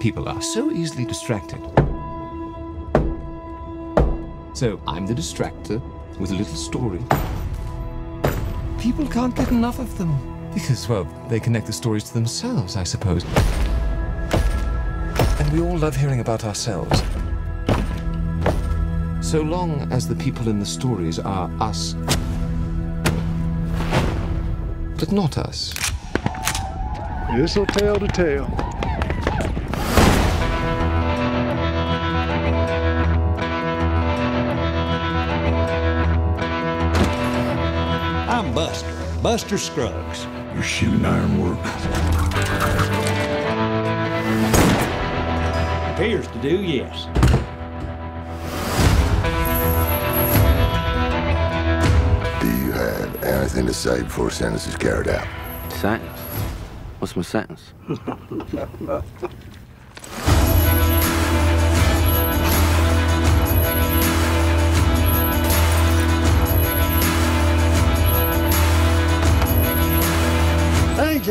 People are so easily distracted. So I'm the distractor with a little story. People can't get enough of them. Because, well, they connect the stories to themselves, I suppose. And we all love hearing about ourselves. So long as the people in the stories are us, but not us. This'll tell the tale. I'm Buster, Buster Scruggs. Your shooting iron work. Appears to do, yes. Do you have anything to say before sentence is carried out? Sentence? What's my sentence?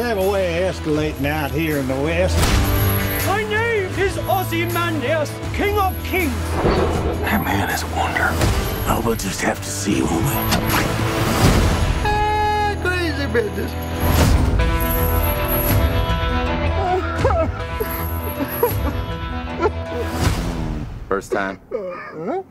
have a way of escalating out here in the West. My name is Ozymandias, King of Kings. That man is a wonder. Oh, we'll just have to see, won't we? Crazy business. First time? Uh,